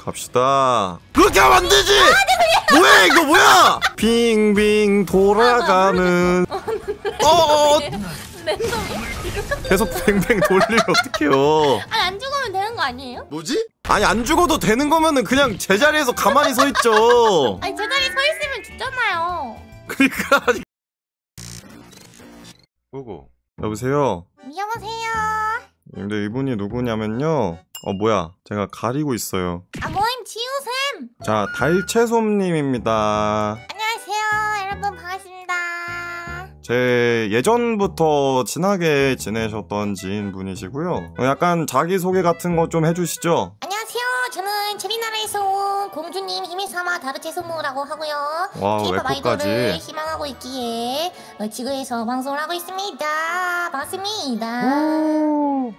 갑시다. 그렇게 하면 안 되지! 뭐야, 이거 뭐야! 빙빙 돌아가는. 어어! 계속 뱅뱅 돌리면 어떡해요. 아니 안 죽으면 되는 거 아니에요? 뭐지? 아니, 안 죽어도 되는 거면은 그냥 제자리에서 가만히 서 있죠. 아니 제자리 서 있으면 죽잖아요. 그니까. 아니. 뭐고? 여보세요? 여보세요. 근데 이분이 누구냐면요. 어, 뭐야. 제가 가리고 있어요. 아 모임 지우샘. 자, 달채솜님입니다. 안녕하세요 여러분 반갑습니다. 제 예전부터 친하게 지내셨던 지인분이시고요. 어, 약간 자기소개 같은 거 좀 해주시죠. 안녕하세요 저는 제리나라에서 온 공주님 힘이 삼아 다르체 소모라고 하고요. 와, 아이돌을 웨코까지. 희망하고 있기에 어, 지구에서 방송을 하고 있습니다. 반갑습니다.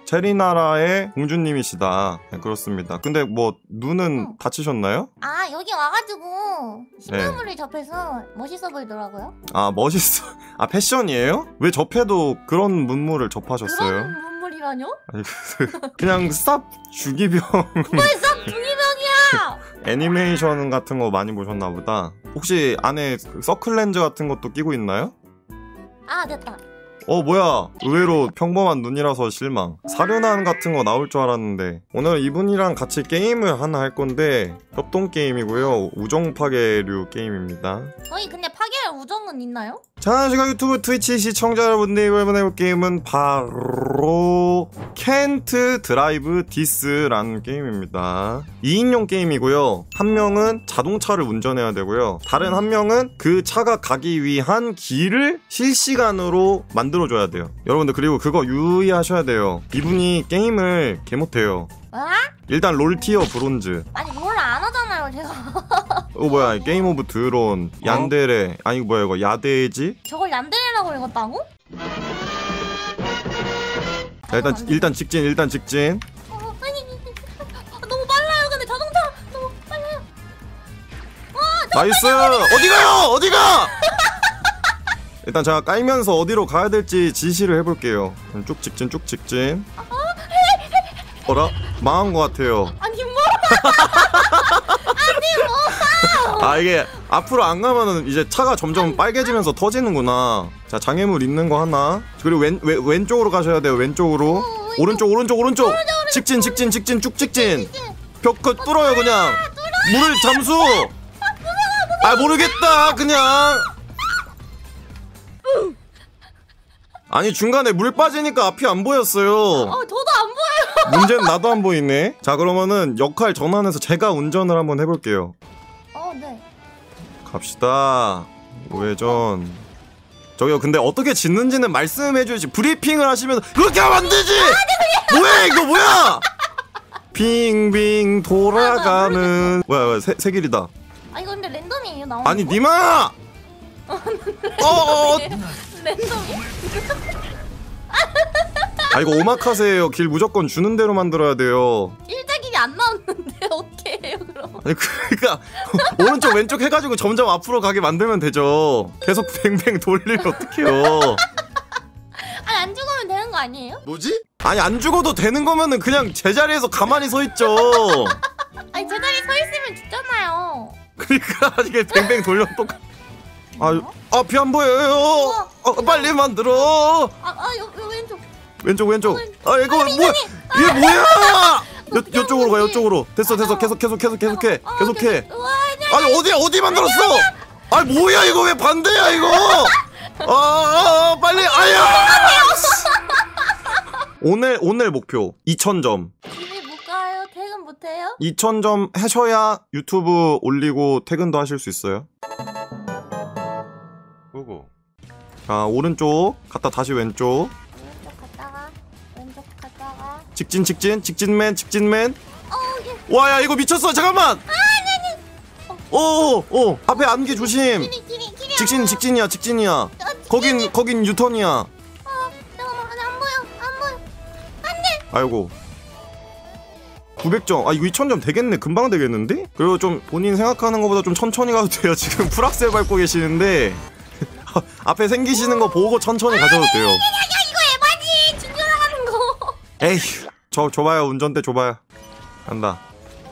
체리나라의 공주님이시다. 네, 그렇습니다. 근데 뭐, 눈은 응. 다치셨나요? 아 여기 와가지고 네. 신문물을 접해서 멋있어 보이더라고요. 아, 멋있어. 아, 패션이에요? 왜 접해도 그런 문물을 접하셨어요? 그런 문물이라뇨? 아니, 그냥 쌉 주기병 벌써 중이병이야. 애니메이션 같은 거 많이 보셨나 보다. 혹시 안에 그 서클렌즈 같은 것도 끼고 있나요? 아 됐다. 어 뭐야 의외로 평범한 눈이라서 실망 사륜안 같은 거 나올 줄 알았는데 오늘 이분이랑 같이 게임을 하나 할 건데 협동 게임이고요 우정 파괴류 게임입니다 저희 근데 파괴할 우정은 있나요? 자 시각 유튜브 트위치 시청자 여러분들 이번 해볼 게임은 바로 켄트 드라이브 디스라는 게임입니다. 2인용 게임이고요. 한 명은 자동차를 운전해야 되고요. 다른 한 명은 그 차가 가기 위한 길을 실시간으로 만들어줘야 돼요. 여러분들 그리고 그거 유의하셔야 돼요. 이분이 게임을 개 못해요. 아? 일단 롤티어 브론즈. 아니 뭘 안 하잖아요 제가. 어 뭐야 Game of Throne 얀데레. 아니 이거 뭐야 이거 야데지 저걸 얀데레라고 읽었다고? 자, 일단. 일단 직진 일단 직진. 어, 아니 아, 너무 빨라요. 근데 자동차. 너무 빨라요. Nice! 어디가요? 어디가? 일단 제가 깔면서 어디로 가야 될지 지시를 해볼게요. 쭉 직진 쭉 직진. 어라? 망한 것 같아요. 아니 뭐? 아 이게 앞으로 안 가면은 이제 차가 점점 빨개지면서 터지는구나. 자 장애물 있는 거 하나. 그리고 왼, 왼 왼쪽으로 가셔야 돼요 왼쪽으로. 오른쪽 오른쪽 오른쪽. 직진 직진 직진 쭉 직진. 벽그 뚫어요 그냥. 물을 잠수. 아 모르겠다 그냥. 아니 중간에 물 빠지니까 앞이 안 보였어요. 어 저도 안 보여요. 문제는 나도 안 보이네. 자 그러면은 역할 전환해서 제가 운전을 한번 해볼게요. 어 네. 갑시다. 우회전. 저기요 근데 어떻게 짓는지는 말씀해 주시 브리핑을 하시면 그렇게 하면 안 되지! 뭐야 이거 뭐야! 빙빙 돌아가는. 뭐야 뭐야 새, 새길이다. 아 이거 근데 랜덤이에요 나오는 아니 거? 니마 어어 랜덤이? 아 이거 오마카세예요. 길 무조건 주는 대로 만들어야 돼요. 일자길이 안 나왔는데 해요 그럼? 아니 그니까 오른쪽 왼쪽 해가지고 점점 앞으로 가게 만들면 되죠 계속 뱅뱅 돌리면 어떡해요 아니 안 죽으면 되는 거 아니에요? 뭐지? 아니 안 죽어도 되는 거면은 그냥 제자리에서 가만히 서 있죠. 아니 제자리 서 있으면 죽잖아요. 그러니까 이게 뱅뱅 돌려 똑같. 아, 앞이 안 보여요. 어, 빨리 만들어. 아아 여기 왼쪽. 왼쪽 왼쪽. 아 이거 뭐야? 이게 뭐야? 여, 여쪽으로 가 여쪽으로. 됐어 됐어 계속 계속 계속 계속해 어, 계속해. 아니 아니 어디 어디 만들었어? 아 뭐야 이거 왜 반대야 이거? 아, 아, 아 빨리 아야. 오늘 오늘 목표 2,000점. 집에 못 가요. 퇴근 못 해요? 2,000점 하셔야 유튜브 올리고 퇴근도 하실 수 있어요. 그거. 자, 오른쪽 갔다 다시 왼쪽. 직진 직진 직진맨 직진맨. 어 예. 와, 야 이거 미쳤어. 잠깐만. 어, 어, 어. 앞에 안개 조심. 직진 직진이야, 직진이야. 거긴 거긴 유턴이야. 어. 아이고. 900점. 아, 이거 2000점 되겠네. 금방 되겠는데? 그리고 좀 본인 생각하는 것보다 좀 천천히 가도 돼요. 지금 풀악셀 밟고 계시는데. 앞에 생기시는 거 보고 천천히 가셔도 돼요. 거. 에이, 저 줘봐요. 운전대 줘봐요. 간다.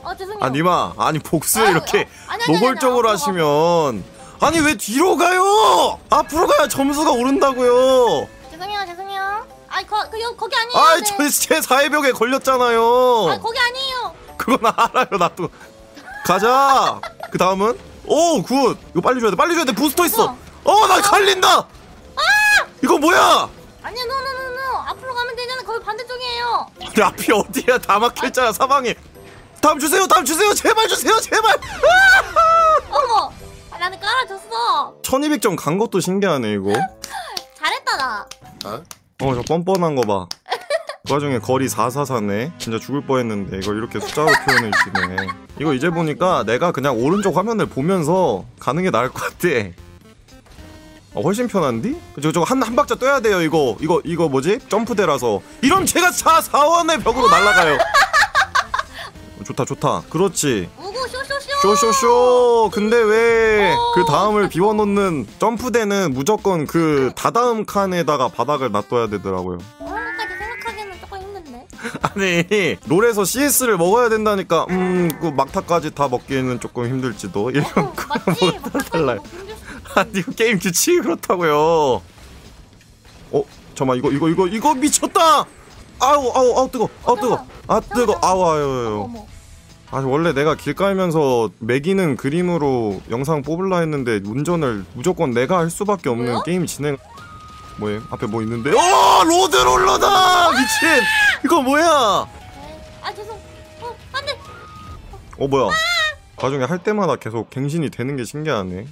어 죄송해요. 아 니마 아니 복수 아유, 이렇게 어, 아니, 아니, 아니, 노골적으로 아니, 하시면 아니 왜 뒤로 가요? 앞으로 가야 점수가 오른다고요. 가. 죄송해요 죄송해요. 아니 거, 그, 여- 거기 아니에요. 아이 네. 저제 사회벽에 걸렸잖아요. 아 거기 아니에요. 그건 알아요 나도. 가자. 그 다음은 오 good. 이거 빨리 줘야 돼. 빨리 줘야 돼. 부스터 있어. 어 나 갈린다. 이거 뭐야? 아니요 no 반대쪽이에요. 우리 앞이 어디야? 다 막혀있잖아 사방에. 다음 주세요. 다음 주세요. 제발 주세요. 제발. 어머 아, 나는 깔아줬어. 1200점 간 것도 신기하네 이거. 잘했다 나. 어저 뻔뻔한 거 봐. 그 와중에 거리 444네. 진짜 죽을 뻔했는데 이걸 이렇게 숫자로 표현해 주시네. 이거 이제 보니까 내가 그냥 오른쪽 화면을 보면서 가는 게 나을 것 같아. 어, 훨씬 편한디? 저 저거 한, 한 박자 떠야 돼요 이거 이거 이거 뭐지? 점프대라서 이런 제가 자 사원의 벽으로 날아가요. 어, 좋다 좋다. 그렇지. 쇼쇼쇼. 쇼쇼쇼 근데 왜 그 다음을 비워놓는 점프대는 무조건 그 다다음 칸에다가 바닥을 놔둬야 되더라고요 그런 것까지 생각하기는 조금 힘든데. 아니 롤에서 CS를 먹어야 된다니까 음그 막타까지 다 먹기에는 조금 힘들지도 이런 어, 맞지? 막상 달라요 수- 아니 이거 게임 규칙이 그렇다고요 어 잠깐만 이거 이거 이거 이거 미쳤다 아우 아우 아우 뜨거 아우 뜨거 아 뜨거 아우 아유 아유. 아 원래 내가 길 깔면서 매기는 그림으로 영상 뽑을라 했는데 운전을 무조건 내가 할 수밖에 없는 뭐야? 게임 진행 뭐예요? 앞에 뭐 있는데? 어 로드롤러다 미친 이거 뭐야? 네. 아 죄송. 어 안돼. 어 뭐야? 나중에 할 때마다 계속 갱신이 되는 게 신기하네.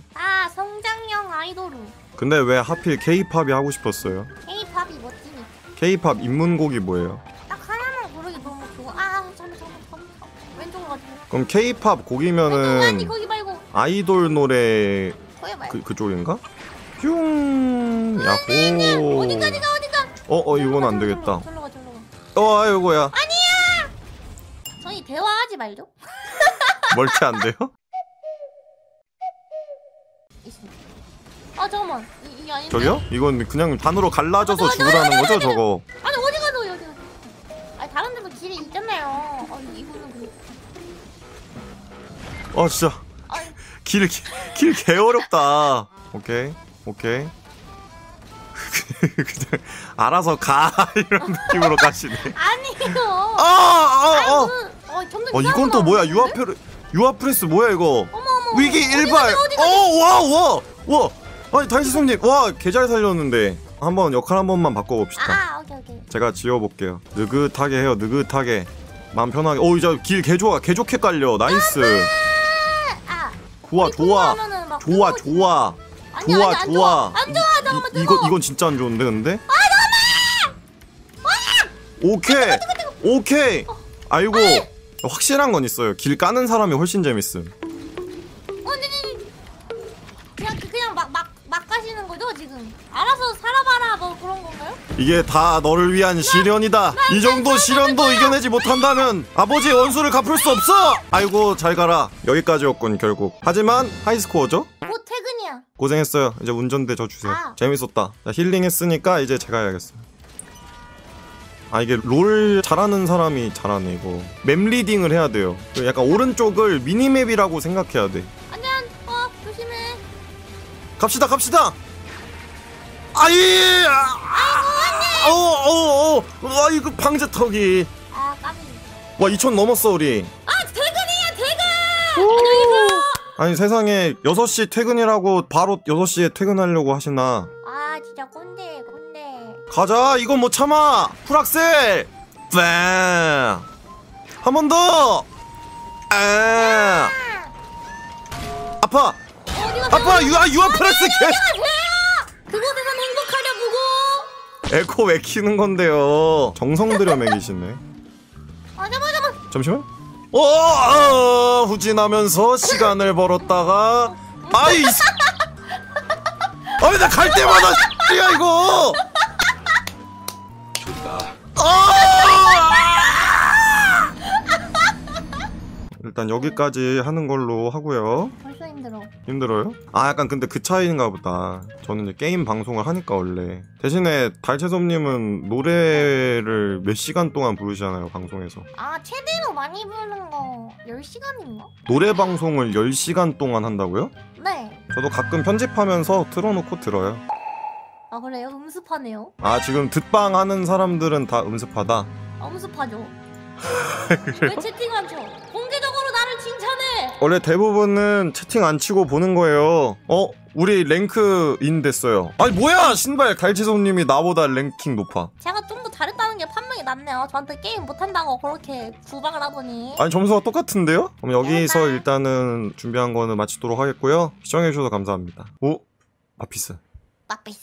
아 성장형 아이돌. 근데 왜 하필 K-팝이 하고 싶었어요? K-팝이 멋지니. K-팝 입문곡이 뭐예요? 딱 하나만 고르기 너무 좋아. 아 잠깐 잠깐 잠깐. 왼쪽으로 가자. 그럼 K-팝 아니 곡이면은 거기 말고 아이돌 노래 거기 말고. 그 그쪽인가? 흉 야호. 어디까지 가 어디가? 어, 어, 이건 안 되겠다. 절로 가 절로 가. 어, 아이고야. 저희 대화하지 말죠. 멀티 안 돼요? 있습니다. 아 잠깐만 이, 이 아닌데? 저기요? 이건 그냥 반으로 갈라져서 죽으라는 거죠, 저거? 아니 어디 가서 여기 가서. 아니 다른 데도 길이 있잖아요. 아니 이거는 그. 어, 진짜. 아니 길, 길, 길 개어렵다. 오케이, 오케이. 그냥 알아서 가 이런 느낌으로 가시네. 아니요. 아, 아, 아. 무슨- 어 어, 이건 또 뭐야? 유아프레 유아프레스 뭐야 이거? 어머 어머. 위기 어디 일발. 가지, 어디 어, 가지? 와, 와, 와. 아니 달시송님, 와, 개잘 살렸는데. 한번 역할 한 번만 바꿔봅시다. 아 오케이 오케이. 제가 지워볼게요. 느긋하게 해요. 느긋하게. 마음 편하게. 오, 이제 길개 좋아. 개 좋게 깔려. Nice. 아. 좋아, 좋아. 좋아. 좋아. 아니, 좋아, 아니, 안 좋아. 안 좋아 잠깐만 이, 뜨거. 이거 이건 진짜 안 좋은데 근데? 오케이. 오케이. 아이고. 확실한 건 있어요. 길 까는 사람이 훨씬 재밌음. 어, 네, 네, 네. 그냥 그- 그냥 막 막 막 가시는 거죠 지금? 알아서 살아봐라 뭐 그런 건가요? 이게 다 너를 위한 시련이다. 이 정도 시련도 이겨내지 못한다면 아버지의 원수를 갚을 수 없어. 아이고 잘 가라. 여기까지였군 결국. 하지만 high score죠? 곧 퇴근이야. 고생했어요. 이제 운전대 저 주세요. 아. 재밌었다. 자, 힐링했으니까 이제 제가 해야겠어요. 아 이게 롤 잘하는 사람이 잘하네 이거. 맵 리딩을 해야 돼요. 그 약간 오른쪽을 미니맵이라고 생각해야 돼. 안녕. 어 조심해. 갑시다 갑시다. 아이. 아. 와 이거 방제턱이. 아 까비. 와 2천 넘었어 우리. 아 퇴근이야 퇴근. 안녕히. 아니 세상에 6시 퇴근이라고 바로 6시에 퇴근하려고 하시나. 아 진짜 꼰대 꼰대. 가자 이건 못 참아 풀악셀 빵! 한번 더! 아! 아파! 아파! 유아, 유아 프레스 개! 그곳에선 보고. 에코 왜 키는 건데요? 정성 들여 매기시네. 아 잠깐 잠깐. 잠시만. 어, 어, 후진하면서 시간을 벌었다가, 아이! 씨. 아니, 나 갈 때마다, 야, 이거! 일단 여기까지 하는 걸로 하고요. 벌써 힘들어. 힘들어요? 아 약간 근데 그 차이인가 보다. 저는 이제 게임 방송을 하니까 원래 대신에 달채솜님은 노래를 몇 시간 동안 부르시잖아요 방송에서. 아 최대로 많이 부르는 거 10시간인가? 노래 방송을 10시간 동안 한다고요? 네. 저도 가끔 편집하면서 틀어놓고 들어요. 아 그래요? 음습하네요. 아, 지금 듣방 하는 사람들은 다 음습하다. 아, 음습하죠. 왜 채팅 안 쳐? 칭찬해. 원래 대부분은 채팅 안 치고 보는 거예요. 어? 우리 랭크인 됐어요. 아니 뭐야 신발 갈치손님이 나보다 랭킹 높아. 제가 좀 더 잘했다는 게 판명이 났네요. 저한테 게임 못한다고 그렇게 구박을 하더니. 아니 점수가 똑같은데요? 그럼 여기서 대박. 일단은 준비한 거는 마치도록 하겠고요. 시청해주셔서 감사합니다. 오? 아피스. 마피스.